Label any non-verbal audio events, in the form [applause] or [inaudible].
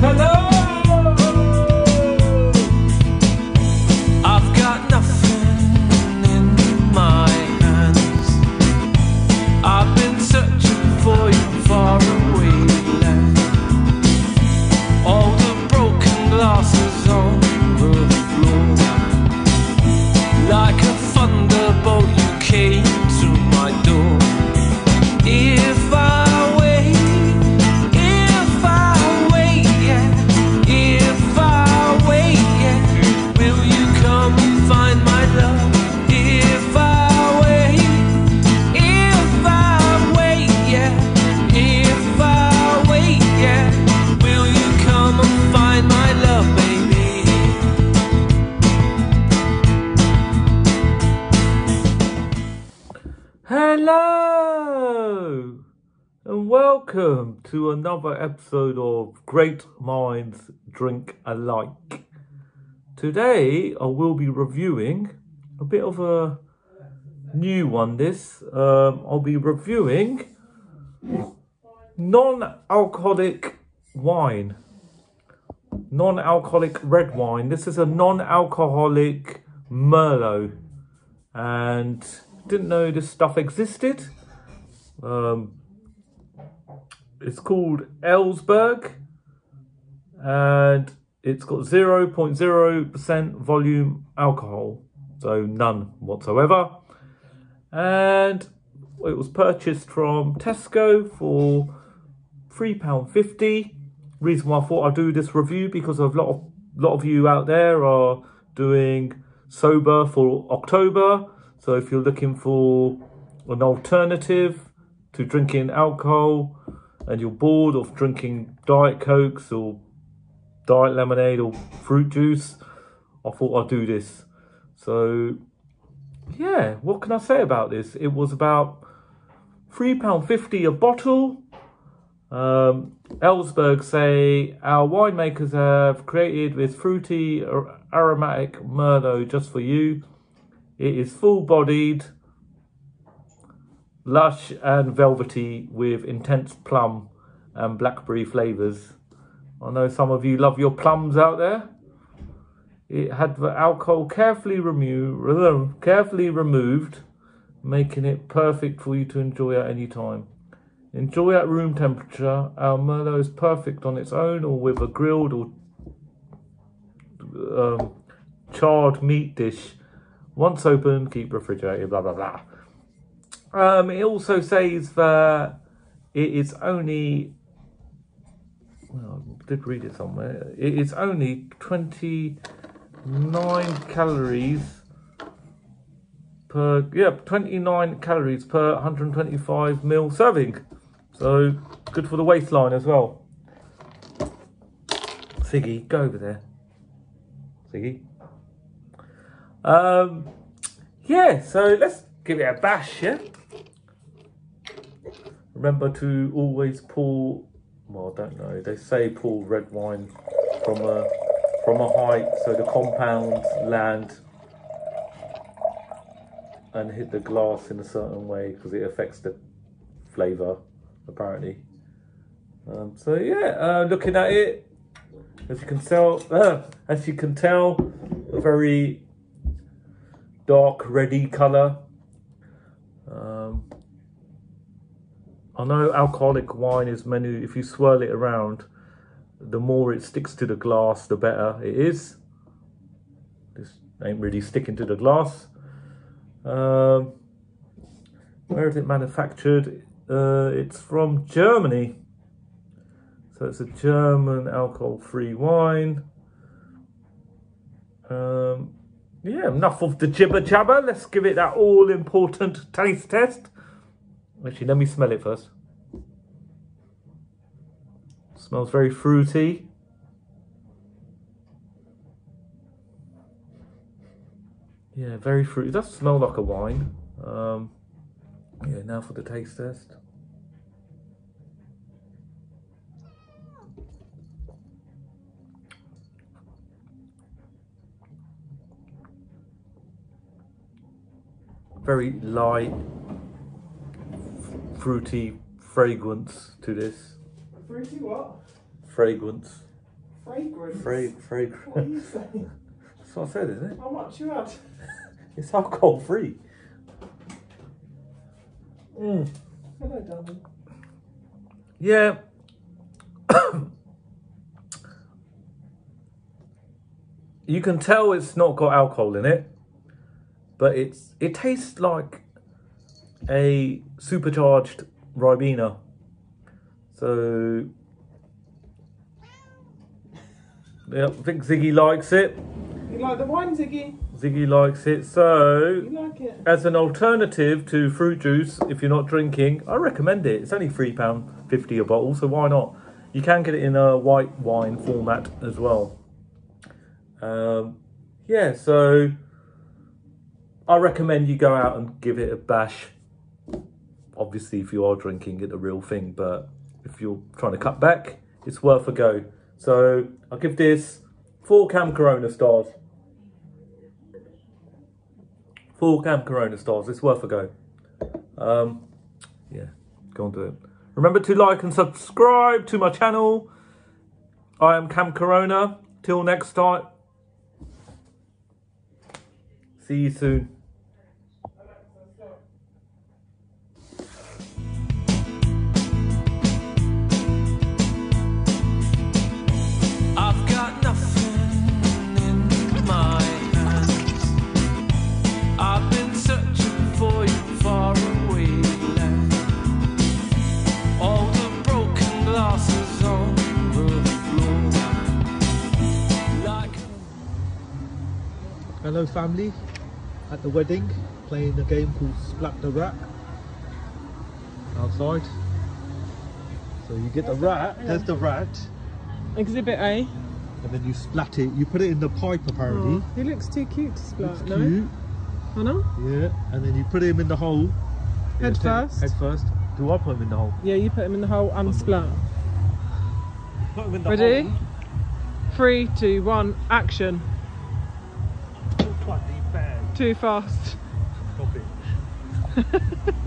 Hello. Hello and welcome to another episode of Great Minds Drink Alike. Today I will be reviewing a bit of a new one. This um, I'll be reviewing non-alcoholic wine, non-alcoholic red wine. This is a non-alcoholic Merlot, and didn't know this stuff existed. Um, it's called Ellsberg and it's got 0.0% volume alcohol, so none whatsoever. And it was purchased from Tesco for £3.50. Reason why I thought I'd do this review because a lot of lot of you out there are doing sober for October. So if you're looking for an alternative to drinking alcohol and you're bored of drinking Diet Cokes or Diet Lemonade or fruit juice, I thought I'd do this. So, yeah, what can I say about this? It was about £3.50 a bottle. Um, Ellsberg say our winemakers have created this fruity ar- aromatic Merlot just for you. It is full bodied, lush and velvety with intense plum and blackberry flavours. I know some of you love your plums out there. It had the alcohol carefully removed, carefully removed, making it perfect for you to enjoy at any time. Enjoy at room temperature. Our Merlot is perfect on its own or with a grilled or um, charred meat dish. Once open, keep refrigerated, blah, blah, blah. Um, it also says that it is only, well, I did read it somewhere, it is only 29 calories per, yeah, 29 calories per 125 ml serving. So good for the waistline as well. Siggy, go over there. Siggy. Um, yeah, so let's give it a bash, yeah? Remember to always pour, well, I don't know, they say pour red wine from a, from a height so the compounds land and hit the glass in a certain way because it affects the flavour, apparently. Um, so yeah, uh, looking at it, as you can tell, uh, as you can tell, very dark reddy colour. Um, I know alcoholic wine is many, if you swirl it around, the more it sticks to the glass, the better it is. This ain't really sticking to the glass. Um, where is it manufactured? Uh, it's from Germany. So it's a German alcohol-free wine. Um, yeah, enough of the jibber jabber. Let's give it that all important taste test. Actually, let me smell it first. Smells very fruity. Yeah, very fruity. It does smell like a wine. Um, yeah, now for the taste test. Very light, fruity fragrance to this. Fruity what? fragrance. Fragrance. Fra- What are you saying? That's what I said, isn't it? How much you had? [laughs] It's alcohol free. Mm. Hello, darling. Yeah. [coughs] you can tell it's not got alcohol in it, but it's it tastes like a supercharged Ribena. So yeah, I think Ziggy likes it. You like the wine, Ziggy? Ziggy likes it. So You like it? as an alternative to fruit juice, if you're not drinking, I recommend it. It's only three pound fifty a bottle, so why not? You can get it in a white wine format as well. Um, yeah, so I recommend you go out and give it a bash. Obviously, if you are drinking it, the real thing, but if you're trying to cut back, it's worth a go. So I'll give this four Cam Korona stars. Four Cam Korona stars. It's worth a go. Um, yeah, go and do it. Remember to like and subscribe to my channel. I am Cam Korona. Till next time. See you soon. Hello family, at the wedding, playing a game called Splat the Rat. Outside. So you get the rat, there's the rat, Exhibit A. and then you splat it, you put it in the pipe apparently. Oh, he looks too cute to splat, It's no? cute. Oh, I know. Yeah, and then you put him in the hole. Head Yeah, first. Head first. Do I put him in the hole? Yeah, you put him in the hole and splat. Put him in the Ready? hole. Three, two, one, action. Too fast. [laughs]